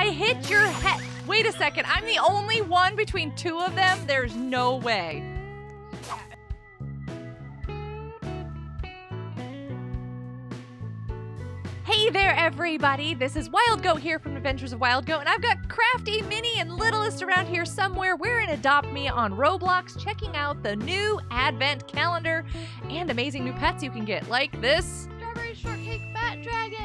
I hit your head. Wait a second. I'm the only one between two of them? There's no way. Hey there, everybody! This is Wild Goat here from Adventures of Wild Goat, and I've got Crafty, Minnie, and Littlest around here somewhere. We're in Adopt Me on Roblox, checking out the new Advent calendar and amazing new pets you can get, like this. Strawberry shortcake Bat Dragon.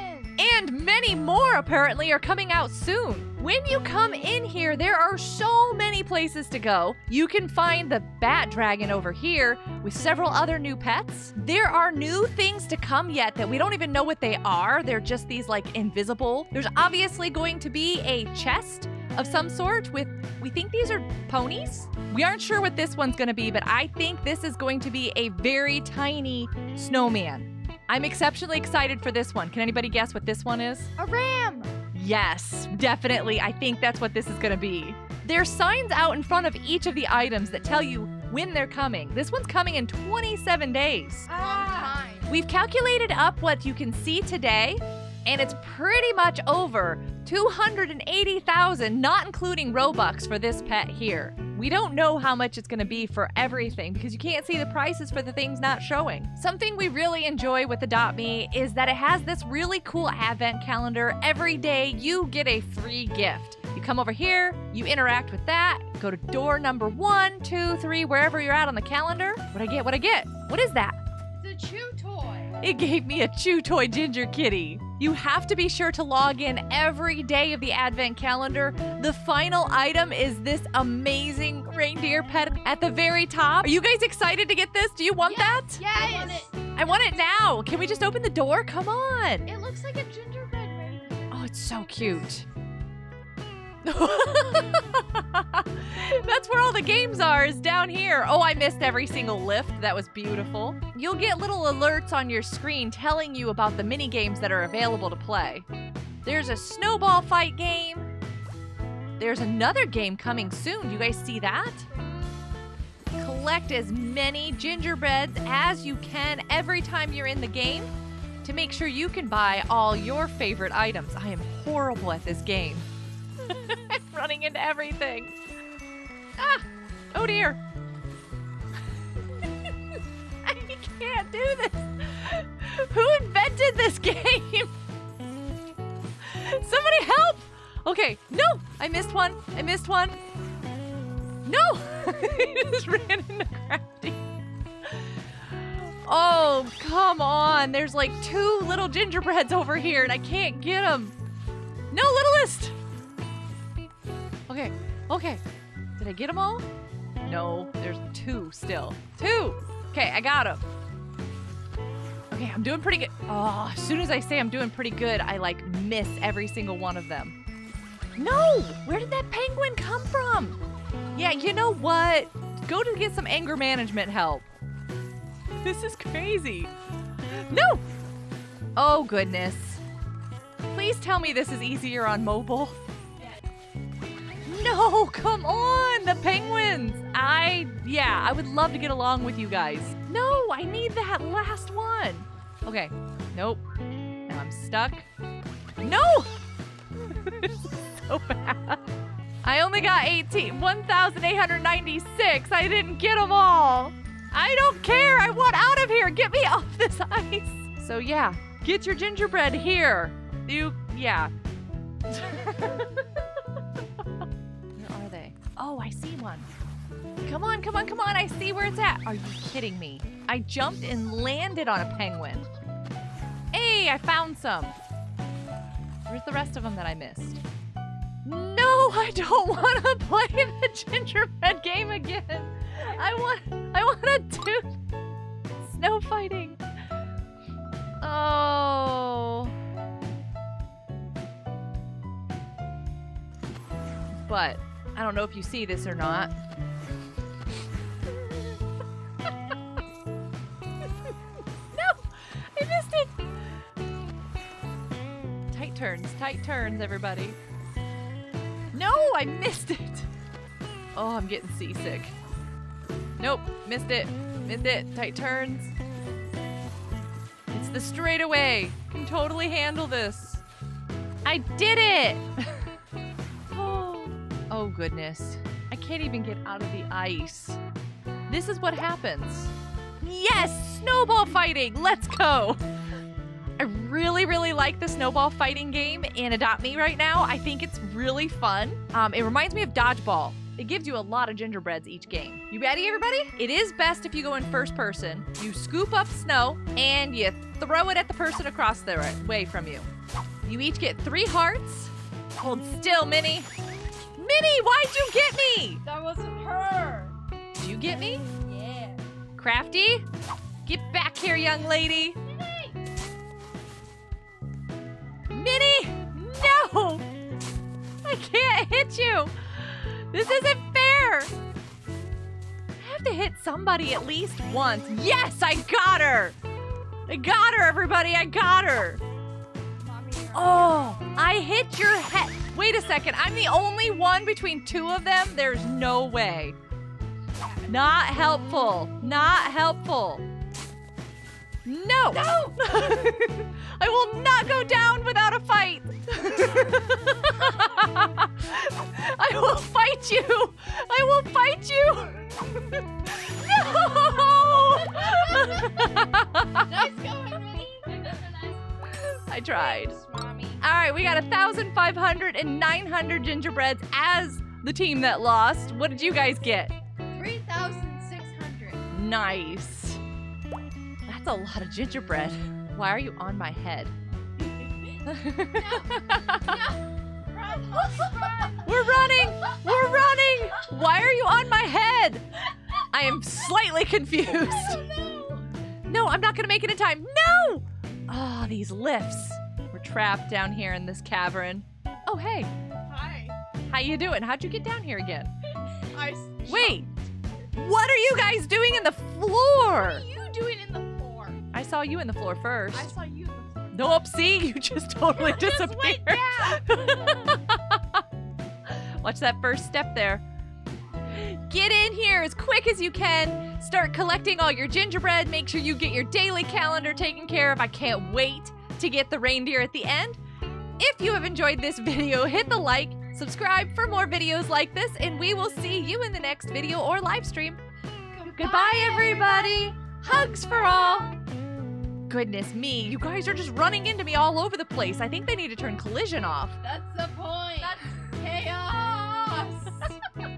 And many more apparently are coming out soon. When you come in here, there are so many places to go. You can find the Bat Dragon over here with several other new pets. There are new things to come yet that we don't even know what they are. They're just these like invisible. There's obviously going to be a chest of some sort with, we think these are ponies? We aren't sure what this one's gonna be, but I think this is going to be a very tiny snowman. I'm exceptionally excited for this one. Can anybody guess what this one is? A ram. Yes, definitely. I think that's what this is going to be. There's signs out in front of each of the items that tell you when they're coming. This one's coming in 27 days. Ah. We've calculated up what you can see today, and it's pretty much over 280,000, not including Robux for this pet here. We don't know how much it's going to be for everything because you can't see the prices for the things not showing. Something we really enjoy with Adopt Me is that it has this really cool advent calendar. Every day you get a free gift. You come over here, you interact with that, go to door number one, two, three, wherever you're at on the calendar. What I get, what I get. What is that? It's a chew toy. It gave me a chew toy ginger kitty. You have to be sure to log in every day of the advent calendar. The final item is this amazing reindeer pet at the very top. Are you guys excited to get this? Do you want that? Yes. I want it. I want it now. Can we just open the door? Come on. It looks like a gingerbread reindeer. Oh, it's so cute. That's where all the games are, is down here. Oh, I missed every single lift. That was beautiful. You'll get little alerts on your screen telling you about the mini games that are available to play. There's a snowball fight game. There's another game coming soon. Do you guys see that? Collect as many gingerbreads as you can every time you're in the game to make sure you can buy all your favorite items. I am horrible at this game. I'm running into everything. Ah! Oh dear. I can't do this. Who invented this game? Somebody help! Okay, no! I missed one. I missed one. No! I just ran into Crafty. Oh, come on. There's like two little gingerbreads over here and I can't get them. No, littlest! Okay, okay. Did I get them all? No, there's two still. Two! Okay, I got them. Okay, I'm doing pretty good. Oh, as soon as I say I'm doing pretty good, I like miss every single one of them. No! Where did that penguin come from? Yeah, you know what? Go to get some anger management help. This is crazy. No! Oh, goodness. Please tell me this is easier on mobile. No, come on, the penguins. I, yeah, I would love to get along with you guys. No, I need that last one. Okay, nope. Now I'm stuck. No! so bad. I only got 18, 1,896. I didn't get them all. I don't care. I want out of here. Get me off this ice. So yeah, get your gingerbread here. You, yeah. Oh, I see one. Come on, come on, come on. I see where it's at. Are you kidding me? I jumped and landed on a penguin. Hey, I found some. Where's the rest of them that I missed? No, I don't want to play the gingerbread game again. I want I want to do snow fighting. Oh. But I don't know if you see this or not. no, I missed it. Tight turns, tight turns, everybody. No, I missed it. Oh, I'm getting seasick. Nope, missed it. Missed it. Tight turns. It's the straightaway. Can totally handle this. I did it. goodness. I can't even get out of the ice. This is what happens. Yes! Snowball fighting! Let's go! I really, really like the snowball fighting game in Adopt Me right now. I think it's really fun. Um, it reminds me of Dodgeball. It gives you a lot of gingerbreads each game. You ready, everybody? It is best if you go in first person. You scoop up snow and you throw it at the person across the way from you. You each get three hearts. Hold still, Minnie. Minnie, why'd you get me? That wasn't her. Did you get me? Yeah. Crafty? Get back here, young lady. Minnie! Minnie! No! I can't hit you! This isn't fair! I have to hit somebody at least once. Yes, I got her! I got her, everybody! I got her! Oh, I hit your head. Wait a second. I'm the only one between two of them? There's no way. Not helpful. Not helpful. No. No. I tried. Thanks, Mommy. All right, we got 1,500 and 900 gingerbreads as the team that lost. What did you guys get? 3,600. Nice. That's a lot of gingerbread. Why are you on my head? Run, Mommy, run. We're running! We're running! Why are you on my head? I am slightly confused. no. No, I'm not gonna make it in time. No! Oh, these lifts. We're trapped down here in this cavern. Oh, hey. Hi. How you doing? How'd you get down here again? I Wait. What are you guys doing in the floor? What are you doing in the floor? I saw you in the floor first. I saw you in the floor. Nope, see? You just totally I just disappeared. went Watch that first step there. Get in here as quick as you can. Start collecting all your gingerbread. Make sure you get your daily calendar taken care of. I can't wait to get the reindeer at the end. If you have enjoyed this video, hit the like, subscribe for more videos like this, and we will see you in the next video or live stream. Goodbye, everybody. Hugs for all. Goodness me, you guys are just running into me all over the place. I think they need to turn collision off. That's the point. That's chaos.